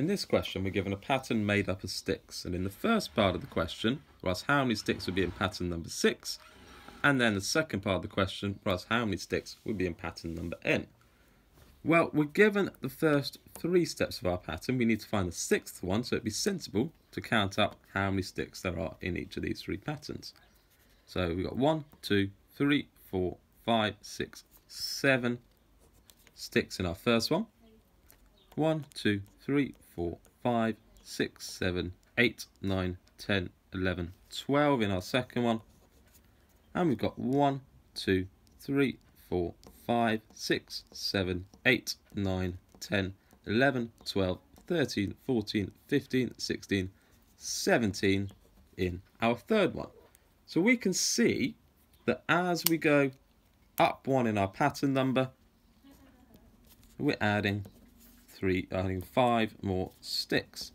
In this question, we're given a pattern made up of sticks, and in the first part of the question, we're asked how many sticks would be in pattern number 6, and then the second part of the question, we're asked how many sticks would be in pattern number n. Well, we're given the first three steps of our pattern. We need to find the sixth one, so it'd be sensible to count up how many sticks there are in each of these three patterns. So we've got one, two, three, four, five, six, seven sticks in our first one. One, two, three, four, five, six, seven, eight, nine, ten, eleven, twelve in our second one. And we've got one, two, three, four, five, six, seven, eight, nine, ten, eleven, twelve, thirteen, fourteen, fifteen, sixteen, seventeen in our third one. So we can see that as we go up one in our pattern number, we're adding three, adding five more sticks.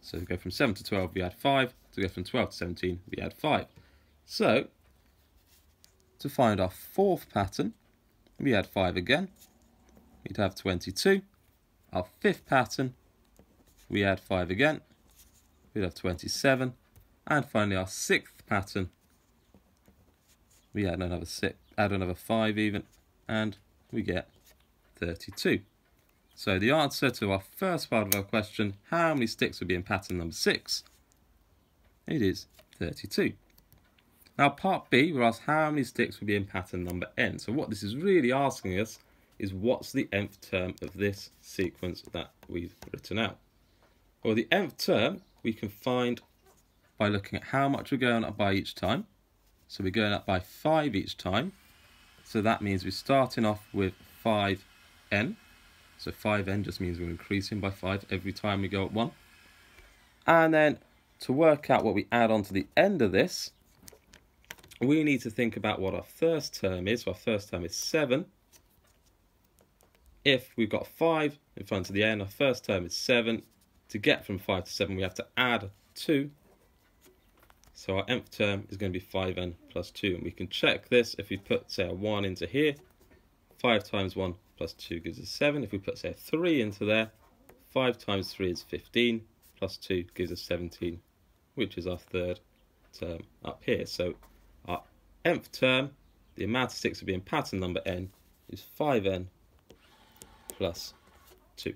So to go from 7 to 12, we add 5. To go from 12 to 17, we add 5. So, to find our fourth pattern, we add 5 again. We'd have 22. Our fifth pattern, we add 5 again. We'd have 27. And finally, our sixth pattern, we add another six, add another 5 even, and we get 32. So the answer to our first part of our question, how many sticks would be in pattern number 6? It is 32. Now part B, we're asked how many sticks would be in pattern number n. So what this is really asking us is what's the nth term of this sequence that we've written out. Well, the nth term we can find by looking at how much we're going up by each time. So we're going up by 5 each time. So that means we're starting off with 5n. So 5n just means we're increasing by 5 every time we go up 1. And then to work out what we add on to the end of this, we need to think about what our first term is. So our first term is 7. If we've got 5 in front of the n, our first term is 7. To get from 5 to 7, we have to add 2. So our nth term is going to be 5n plus 2. And we can check this if we put, say, a 1 into here. 5 times 1 plus 2 gives us 7. If we put, say, a 3 into there, 5 times 3 is 15, plus 2 gives us 17, which is our third term up here. So our nth term, the amount of sticks will be in pattern number n, is 5n plus 2.